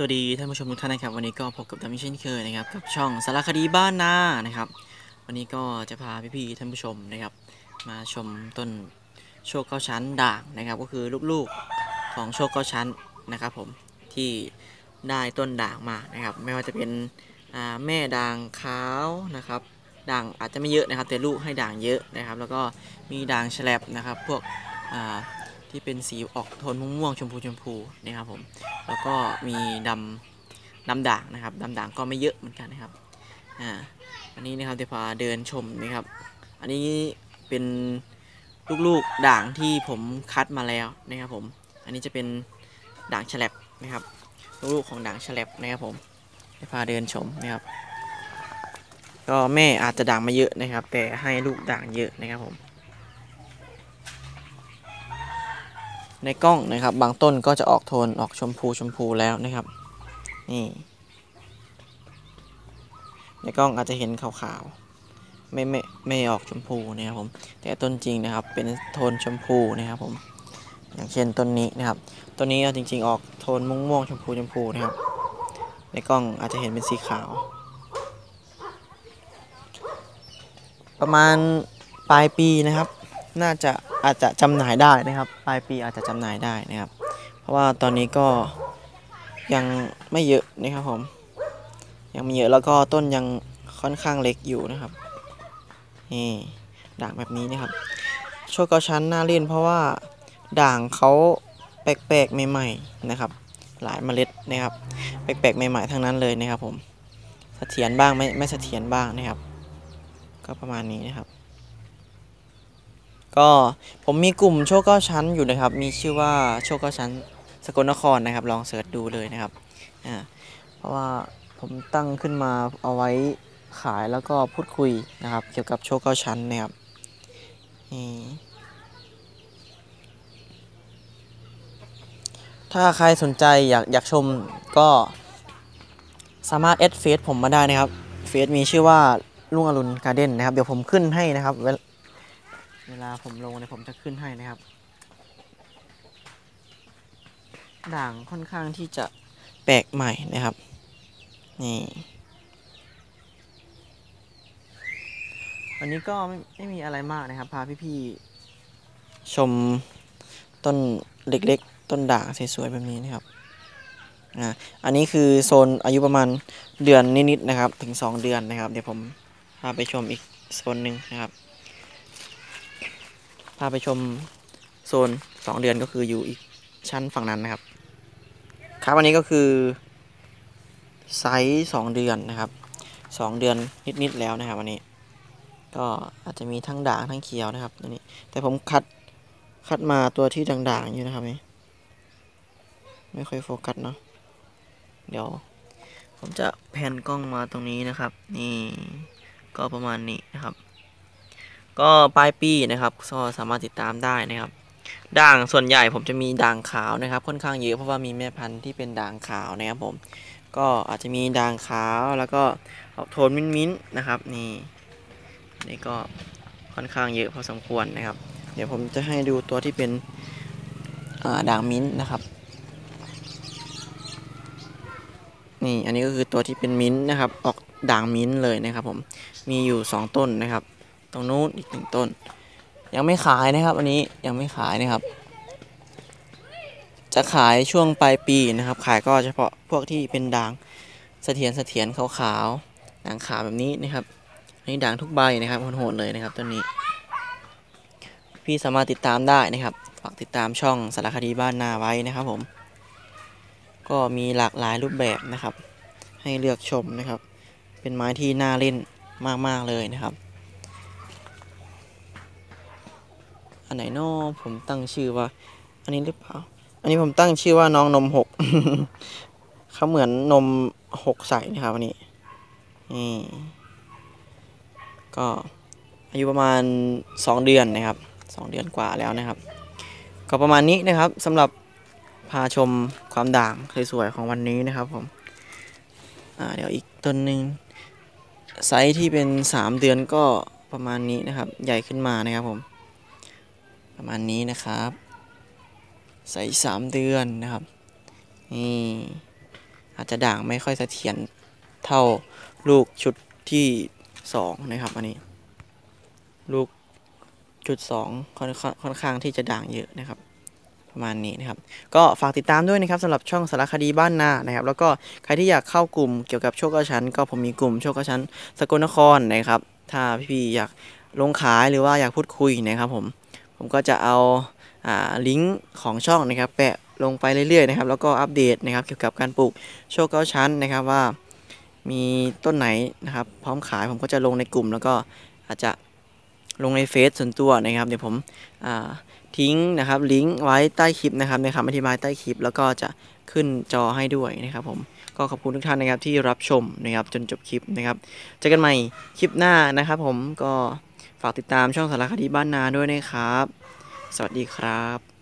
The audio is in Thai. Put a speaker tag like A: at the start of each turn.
A: สวัสดีท่านผู้ชมทุกท่านนะครับ วันนี้ก็พบกับดามิเช่นเคยนะครับกับช่องสารคดีบ้านนานะครับ วันนี้ก็จะพาพี่ๆท่านผู้ชมนะครับ มาชมต้นโชคเก้าชั้นด่างนะครับ ก็คือลูกๆของโชคเก้าชั้นนะครับ ผมที่ได้ต้นด่างมานะครับ ไม่ว่าจะเป็นแม่ด่างขาวนะครับด่างอาจจะไม่เยอะนะครับ แต่ลูกให้ด่างเยอะนะครับ แล้วก็มีด่างแฉลบนะครับ พวกอ ที่เป็นสีออกโทนม่วงๆชมพูชมพูนะครับผม แล้วก็มีดำดำด่างนะครับดำด่างก็ไม่เยอะเหมือนกันนะครับอ่าอันนี้นะครับเดี๋ยวพาเดินชมนะครับ อันนี้เป็นลูกๆด่างที่ผมคัดมาแล้วนะครับผม อันนี้จะเป็นด่างแฉลบนะครับ ลูกๆของด่างแฉลบนะครับผมเดี๋ยวพาเดินชมนะครับ ก็แม่อาจจะด่างมาเยอะนะครับ แต่ให้ลูกด่างเยอะนะครับผม ในกล้องนะครับ บางต้นก็จะออกโทนออกชมพูชมพูแล้วนะครับ นี่ ในกล้องอาจจะเห็นขาวๆ ไม่ไม่ไม่ออกชมพูนะครับผม แต่ต้นจริงนะครับ เป็นโทนชมพูนะครับผม อย่างเช่นต้นนี้นะครับ ต้นนี้เอาจริง ๆ ออกโทนม่วงม่วงๆชมพูชมพูนะครับ ในกล้องอาจจะเห็นเป็นสีขาว ประมาณปลายปีนะครับ น่าจะ อาจจะจำหน่ายได้นะครับปลายปีอาจจะจำหน่ายได้นะครับ เพราะว่าตอนนี้ก็ยังไม่เยอะนะครับผมยังไม่เยอะแล้วก็ต้นยังค่อนข้างเล็กอยู่นะครับนี่ด่างแบบนี้นะครับโชคเกาชั้นน่าเล่นเพราะว่าด่างเขาแปลกๆใหม่ๆนะครับ หลายเมล็ดนะครับ แปลกๆใหม่ๆทั้งนั้นเลยนะครับผมเสถียรบ้างไม่ไม่เสถียรบ้างนะครับ ก็ประมาณนี้นะครับ ก็ผมมีกลุ่มโชคเก้าชั้นอยู่นะครับ มีชื่อว่าโชคเก้าชั้นสกลนครนะครับ ลองเสิร์ชดูเลยนะครับอ่าเพราะว่าผมตั้งขึ้นมาเอาไว้ขายแล้วก็พูดคุยนะครับ เกี่ยวกับโชคเก้าชั้นนะครับนี่ถ้าใครสนใจอยากอยากชมก็สามารถแอดเฟซผมมาได้นะครับ เฟซมีชื่อว่าลุงอรุณการ์เด้นนะครับ เดี๋ยวผมขึ้นให้นะครับ เวลาผมลงเนี่ยผมจะขึ้นให้นะครับ ด่างค่อนข้างที่จะแปลกใหม่นะครับ นี่วันนี้ก็ไม่ไม่มีอะไรมากนะครับ พาพี่ๆชมต้นเล็กๆ ต้นด่างสวยๆแบบนี้นะครับอ่าอันนี้คือโซนอายุประมาณเดือนนิดๆนะครับ ถึง 2 เดือนนะครับ เดี๋ยวผมพาไปชมอีกโซนหนึ่งนะครับ พาไปชมโซน 2 เดือนก็คืออยู่อีกชั้นฝั่งนั้นนะครับ ครับวันนี้ก็คือไซส์2เดือนนะครับ 2 เดือนนิดๆแล้วนะครับวันนี้ ก็อาจจะมีทั้งด่างทั้งเขียวนะครับตัวนี้ แต่ผมคัดคัดมาตัวที่ด่างๆอยู่นะครับนี่ไม่ค่อยโฟกัสเนาะเดี๋ยว ผมจะแพนกล้องมาตรงนี้นะครับ นี่ก็ประมาณนี้นะครับ ก็ปลายปีนะครับก็สามารถติดตามได้นะครับ ด่างส่วนใหญ่ผมจะมีด่างขาวนะครับ ค่อนข้างเยอะเพราะว่ามีแม่พันธุ์ที่เป็นด่างขาวนะครับผม ก็อาจจะมีด่างขาวแล้วก็ออกโทนมิ้นท์ๆนะครับนี่นี่ก็ค่อนข้างเยอะพอสมควรนะครับ เดี๋ยวผมจะให้ดูตัวที่เป็นด่างมิ้นท์นะครับนี่อันนี้ก็คือตัวที่เป็นมิ้นท์นะครับ ออกด่างมิ้นท์เลยนะครับ ผมมีอยู่สองต้นนะครับ ตรงนู้นอีกหนึ่งต้น ยังไม่ขายนะครับ อันนี้ยังไม่ขายนะครับ จะขายช่วงปลายปีนะครับ ขายก็เฉพาะพวกที่เป็นด่างเสถียรเสถียรขาวๆด่างขาวแบบนี้นะครับอันนี้ด่างทุกใบนะครับโหดๆเลยนะครับต้นนี้ พี่สามารถติดตามได้นะครับฝากติดตามช่องสารคดีบ้านนาไว้นะครับผม ก็มีหลากหลายรูปแบบนะครับ ให้เลือกชมนะครับ เป็นไม้ที่น่าเล่นมากๆเลยนะครับ อันไหนนอผมตั้งชื่อว่า อันนี้หรือเปล่า อันนี้ผมตั้งชื่อว่าน้องนมหกเขาเหมือนนมหกใสนะครับอันนี้นี่ก็อายุประมาณสองเดือนนะครับสองเดือนกว่าแล้วนะครับ ก็ประมาณนี้นะครับสำหรับพาชมความด่างสวยๆของวันนี้นะครับผมเดี๋ยวอีกต้นหนึ่งไซส์ที่เป็นสามเดือนก็ประมาณนี้นะครับ ใหญ่ขึ้นมานะครับผม ประมาณนี้นะครับ ใส่สามเดือนนะครับนี่อาจจะด่างไม่ค่อยเสถียรเท่าลูกชุดที่สองนะครับอันนี้ ลูกจุดสองค่อนข้างค่อนข้างที่จะด่างเยอะนะครับประมาณนี้นะครับ ก็ฝากติดตามด้วยนะครับสำหรับช่องสารคดีบ้านนานะครับ แล้วก็ใครที่อยากเข้ากลุ่มเกี่ยวกับโชคก้าชั้นก็ผมมีกลุ่มโชคก้าชั้นสกลนครนะครับ ถ้าพี่ๆอยากลงขายหรือว่าอยากพูดคุยนะครับผม ผมก็จะเอาอาลิงก์ของช่องนะครับแปะลงไปเรื่อยๆนะครับแล้วก็อัปเดตนะครับเกี่ยวกับการปลูกโชคเก้าชั้นนะครับว่ามีต้นไหนนะครับ พร้อมขายผมก็จะลงในกลุ่ม แล้วก็อาจจะลงในเฟซส่วนตัวนะครับ เดี๋ยวผมทิ้งนะครับลิงก์ไว้ใต้คลิปนะครับในคำอธิบายใต้คลิป แล้วก็จะขึ้นจอให้ด้วยนะครับผมก็ขอบคุณทุกท่านนะครับที่รับชมนะครับจนจบคลิปนะครับเจอกันใหม่คลิปหน้านะครับผมก็ ฝากติดตามช่องสารคดีบ้านนาด้วยนะครับ สวัสดีครับ